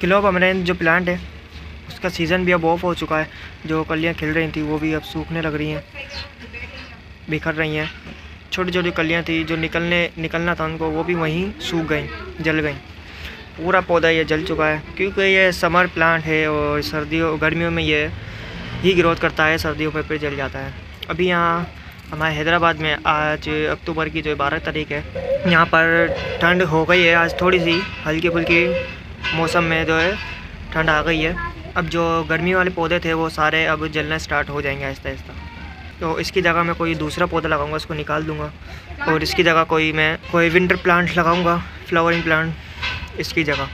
Kilo अमरेंद जो plant है, उसका सीज़न भी अब ऑफ़ हो चुका है। जो कलियाँ खिल रही थी, वो भी अब सूखने लग रही हैं, बिखर रही हैं। छोटी छोटी कलियाँ थी, जो निकलने, निकलना था उनको, वो भी वहीं सूख गई, जल गई। पूरा पौधा ये जल चुका है, क्योंकि ये समर प्लांट है और सर्दियों, गर्मियों में ये ही ग्रोथ करता है, सर्दियों पर फिर जल जाता है। अभी यहाँ, हमारे हैदराबाद में आज अक्टूबर की जो बारह तारीख है, यहाँ पर ठंड हो गई है, आज थोड़ी सी हल्की फुल्की मौसम में जो है, ठंड आ गई है। अब जो गर्मी वाले पौधे थे, वो सारे अब जलना स्टार्ट हो जाएँगे आहिस्ता आहिस्ता। तो इसकी जगह मैं कोई दूसरा पौधा लगाऊँगा, उसको निकाल दूँगा। और इसकी जगह कोई मैं कोई विंटर प्लांट लगाऊँगा फ्लावरिंग प्लांट इसकी जगह।